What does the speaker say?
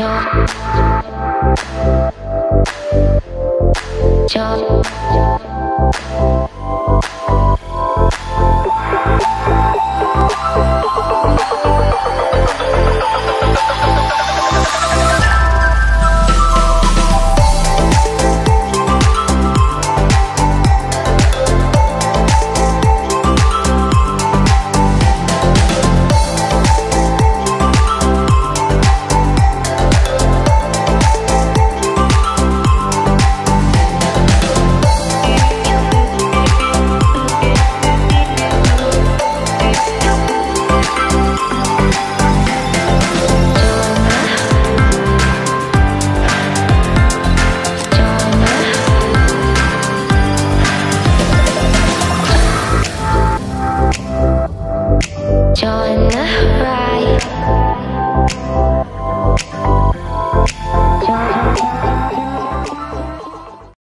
Jump. Jump. Join the ride